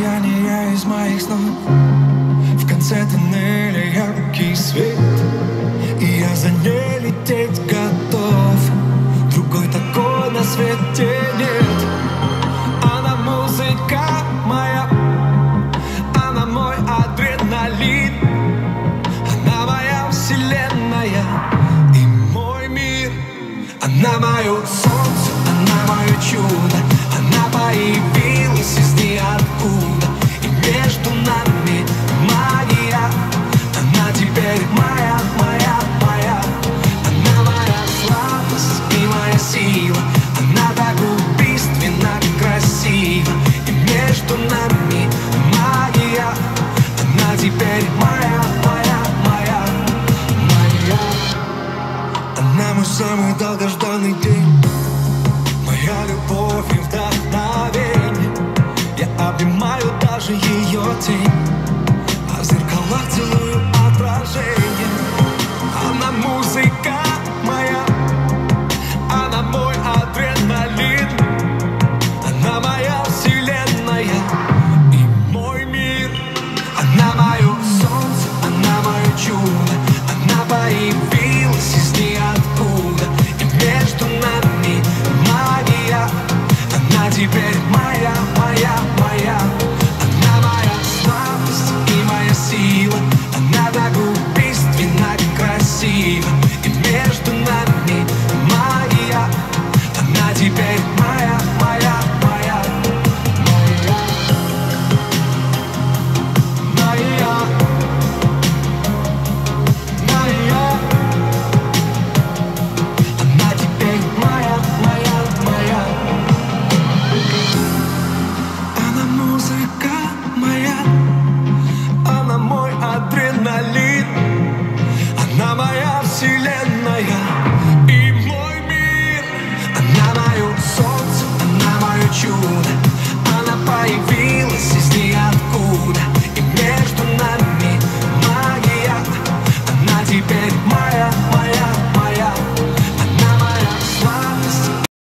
Я не я из моих снов. В конце тоннеля яркий свет И я за ней лететь готов. Другой такой на свете нет. теперь моя, моя, моя, моя. Она мой самый долгожданный день. Моя любовь и вдохновение. Я обнимаю даже ее тень. А в зеркалах целую отражение. моя вселенная. admire